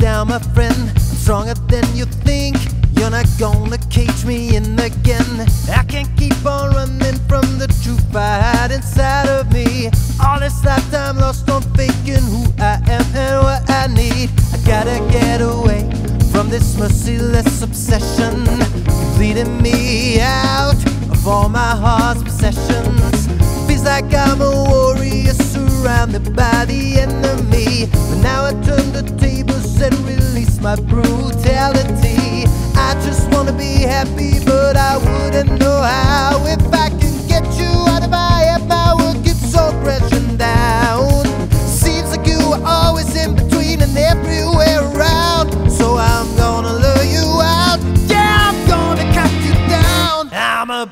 now, my friend. I'm stronger than you think. You're not gonna cage me in again. I can't keep on running from the truth I had inside of me. All this lifetime lost on faking who I am and what I need. I gotta get away from this merciless obsession, bleeding me out of all my heart's possessions. Surrounded by the enemy. But now I turn the tables and release my brutality. I just wanna be happy, but I wouldn't know how. If I can get you out of my head, my world keeps on crashing down. Seems like you are always in between and everywhere around. So I'm gonna lure you out. Yeah, I'm gonna cut you down. I'm a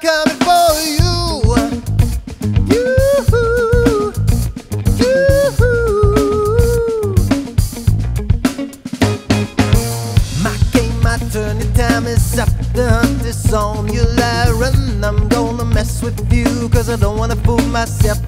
coming, coming, for you. You, you. My game, my turn, your time is up. The hunt is on you, Lyran. I'm gonna mess with you, cause I don't wanna fool myself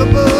unbelievable.